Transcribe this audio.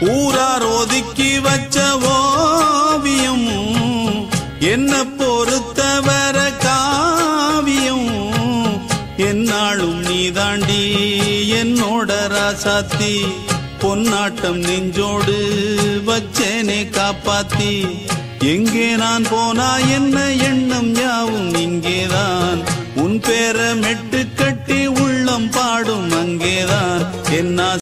ஊரார் ஒதுக்கி வச்ச ஓவியம் என்ன பொறுத்தவர காவியம். என்னாலும் நீதாண்டி என்னோட ராசாத்தி பொன்னாட்டம் நெஞ்சோடு வச்சேனே காப்பாத்தி. எங்கே நான் போனா என்ன எண்ணம் யாவும் இங்கேதான். உன் பேர மெட்டு கட்டி உள்ளம் பாடும் அங்கேதான். என்ன